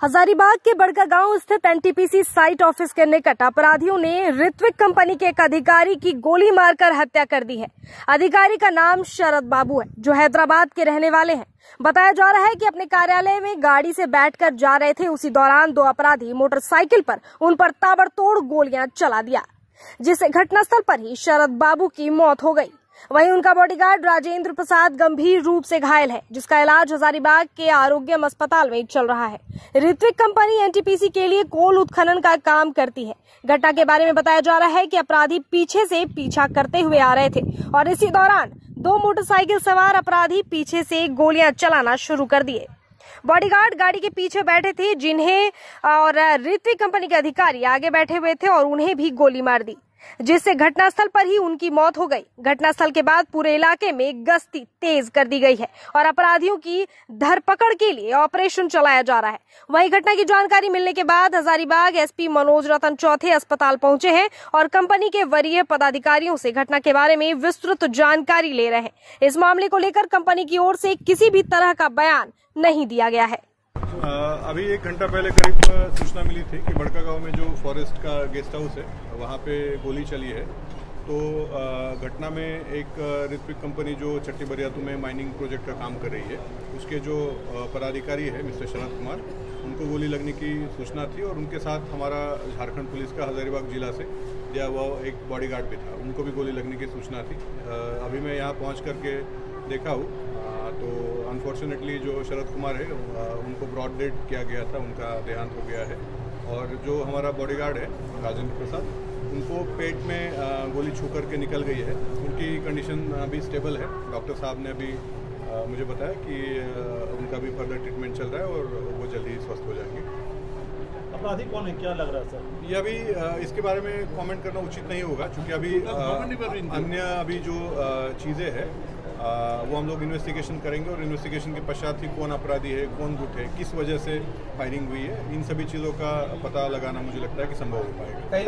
हजारीबाग के बड़का गाँव स्थित एनटीपीसी साइट ऑफ़िस के निकट अपराधियों ने ऋत्विक कंपनी के एक अधिकारी की गोली मारकर हत्या कर दी है। अधिकारी का नाम शरद बाबू है, जो हैदराबाद के रहने वाले हैं। बताया जा रहा है कि अपने कार्यालय में गाड़ी से बैठकर जा रहे थे। उसी दौरान दो अपराधी मोटरसाइकिल पर, उन पर ताबड़तोड़ गोलियाँ चला दिया, जिससे घटनास्थल पर ही शरद बाबू की मौत हो गई। वहीं उनका बॉडीगार्ड राजेंद्र प्रसाद गंभीर रूप से घायल है, जिसका इलाज हजारीबाग के आरोग्यम अस्पताल में चल रहा है। ऋत्विक कंपनी एनटीपीसी के लिए कोल उत्खनन का काम करती है। घटना के बारे में बताया जा रहा है कि अपराधी पीछे से पीछा करते हुए आ रहे थे और इसी दौरान दो मोटरसाइकिल सवार अपराधी पीछे से गोलियाँ चलाना शुरू कर दिए। बॉडीगार्ड गाड़ी के पीछे बैठे थे, जिन्हें और ऋत्विक कंपनी के अधिकारी आगे बैठे हुए थे और उन्हें भी गोली मार दी। जिससे घटनास्थल पर ही उनकी मौत हो गई। घटनास्थल के बाद पूरे इलाके में गश्ती तेज कर दी गई है और अपराधियों की धरपकड़ के लिए ऑपरेशन चलाया जा रहा है। वहीं घटना की जानकारी मिलने के बाद हजारीबाग एसपी मनोज रतन चौथे अस्पताल पहुँचे हैं और कंपनी के वरीय पदाधिकारियों से घटना के बारे में विस्तृत जानकारी ले रहे हैं। इस मामले को लेकर कंपनी की ओर से किसी भी तरह का बयान नहीं दिया गया है। अभी एक घंटा पहले करीब सूचना मिली थी कि बड़का गाँव में जो फॉरेस्ट का गेस्ट हाउस है, वहाँ पे गोली चली है। तो घटना में एक ऋत्विक कंपनी जो चट्टी बरियातू में माइनिंग प्रोजेक्ट का काम कर रही है, उसके जो पदाधिकारी है मिस्टर शरद कुमार, उनको गोली लगने की सूचना थी और उनके साथ हमारा झारखंड पुलिस का हजारीबाग जिला से या वो एक बॉडीगार्ड भी था, उनको भी गोली लगने की सूचना थी। अभी मैं यहाँ पहुँच करके देखा हूँ। तो अनफॉर्चुनेटली जो शरद कुमार है उनको ब्रॉड डेड किया गया था उनका देहांत हो गया है। और जो हमारा बॉडीगार्ड है राजेंद्र प्रसाद उनको पेट में गोली छू करके निकल गई है। उनकी कंडीशन अभी स्टेबल है। डॉक्टर साहब ने अभी मुझे बताया कि उनका भी फर्दर ट्रीटमेंट चल रहा है और वो जल्दी स्वस्थ हो जाएँगे। अपराधी कौन है? क्या लग रहा है सर? ये अभी इसके बारे में कमेंट करना उचित नहीं होगा क्योंकि अभी अन्य अभी जो चीज़ें हैं वो हम लोग इन्वेस्टिगेशन करेंगे और इन्वेस्टिगेशन के पश्चात ही कौन अपराधी है, कौन गुट है, किस वजह से फायरिंग हुई है, इन सभी चीज़ों का पता लगाना मुझे लगता है कि संभव हो पाएगा।